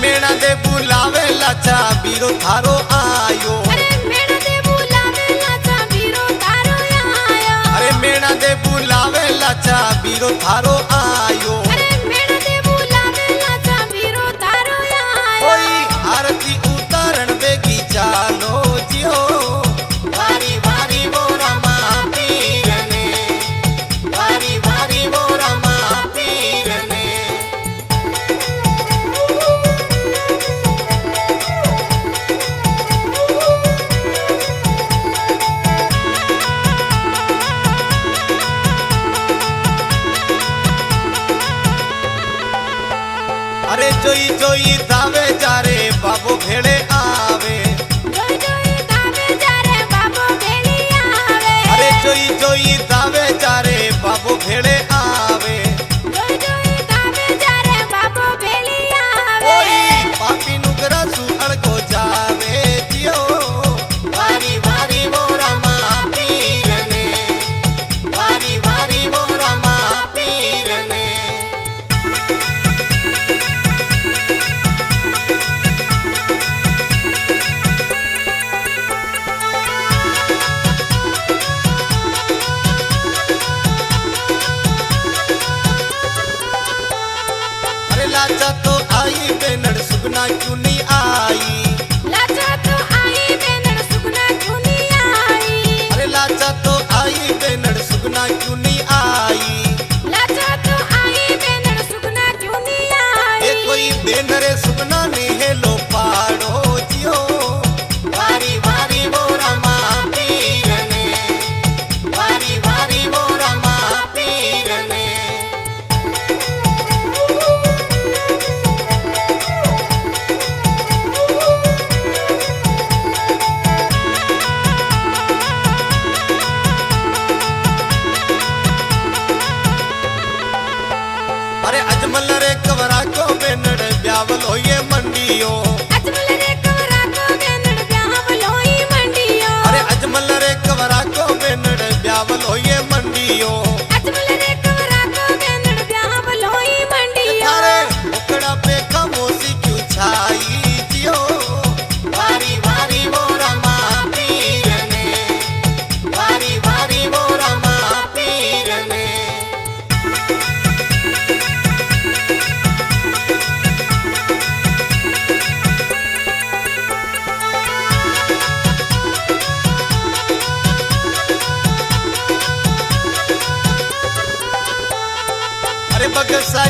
मेणा दे बुलावे लाचा बीरो थारो आयो। अरे मेणा दे बुलावे बीरो थारो आयो। अरे मेणा दे बुलावे लाचा बीरो थारो जोई जोई दावे जा बाबू भेड़े न चुनी आई।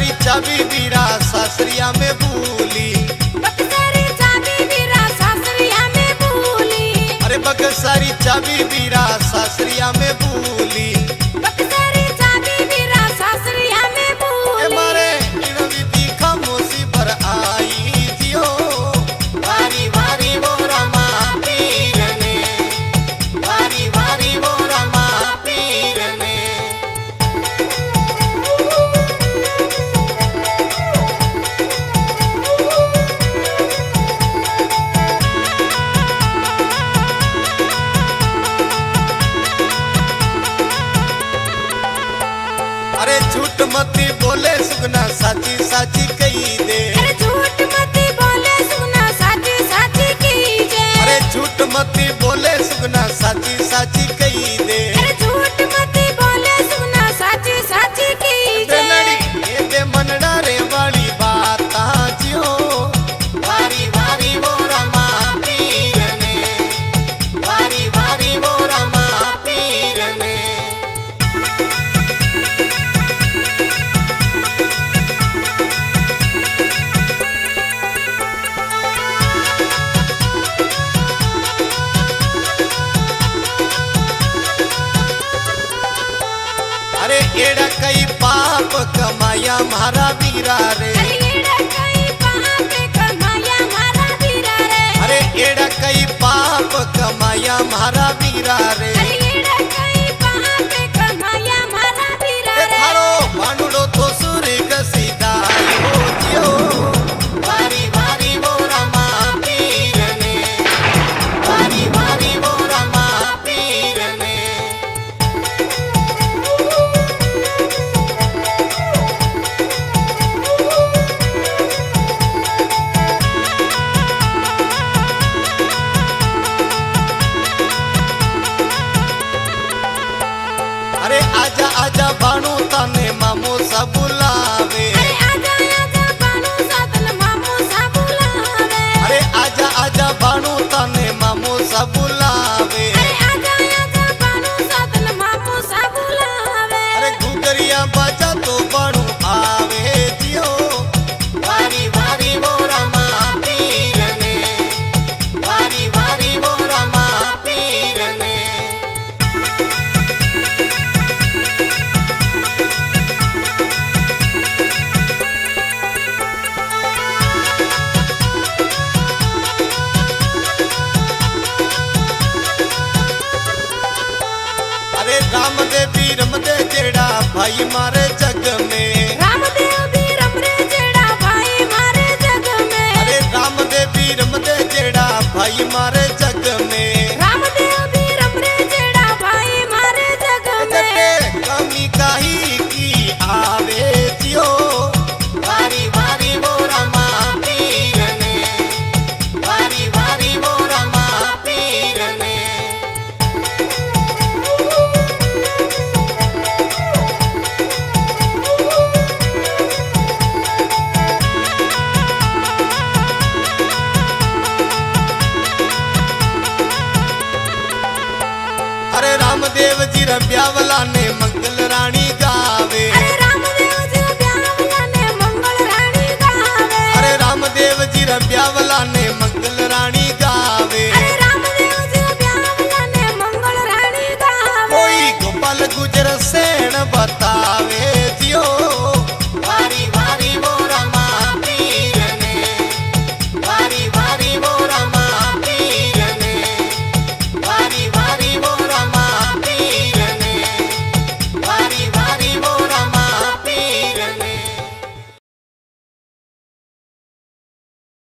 सारी चाबी बीरा सासरिया में भूली अरे बग सारी चाबी बीरा सासरिया में भूली अरे झूठ मती बोले सुगना साची साची कही दे। अरे झूठ मती बोले सुगना साची साची कही दे। अरे झूठ मती बोले सुगना साची साची रे एड़ा कई पाप कमाया मारा बीरा रे अरे एड़ा कई पाप कमाया मारा बीरा रे आजा आजा भाणू राम दे वीर मदे जेड़ा भाई मारे जग में। रामदेव भी रमरे जेड़ा भाई मारे जग में। अरे राम दे मदे जेड़ा भाई मारे जग में। रामदेव जी रा ब्यावला ने मंगल रानी गावे।